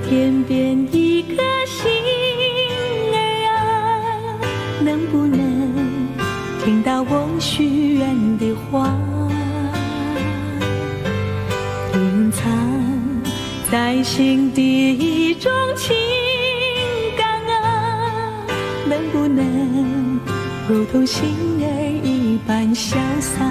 天边一颗星儿啊，能不能听到我许愿的话？隐藏在心底一种情感啊，能不能如同星儿一般潇洒？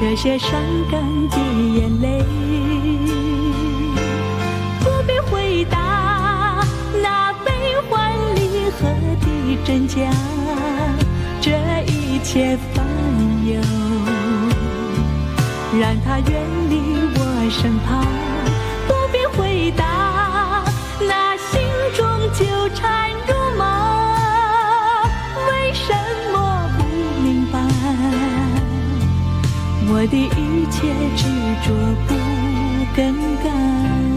这些伤感的眼泪。不必回答那悲欢离合的真假，这一切烦忧，让它远离我身旁。我的一切执着不更改。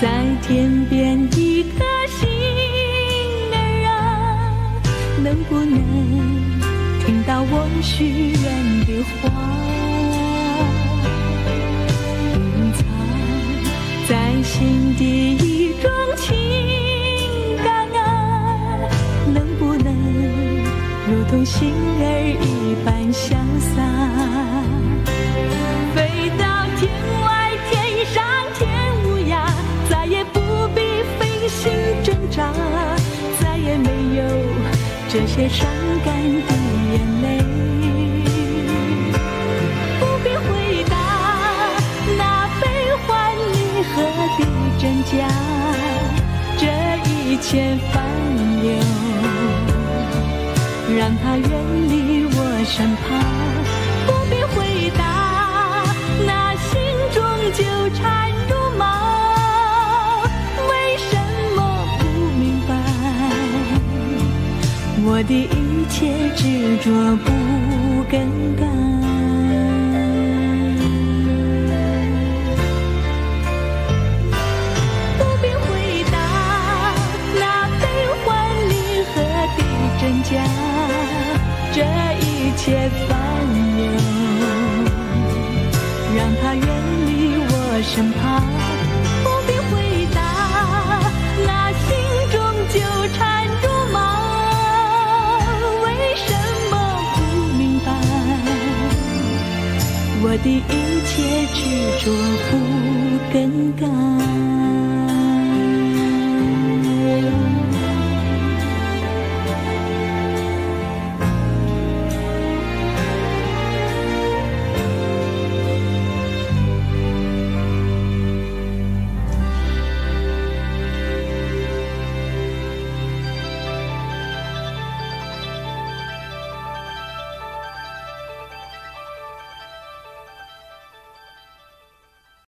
在天边一颗星儿啊，能不能听到我许愿的话？隐藏在心底一种情感啊，能不能如同星儿一样那些伤感的眼泪。不必回答那悲欢离合的真假，这一切烦忧，让它远离我身旁。我的一切执着不更改。不必回答那悲欢离合的真假，这一切烦忧，让它远离我身旁。的一切执着不更改。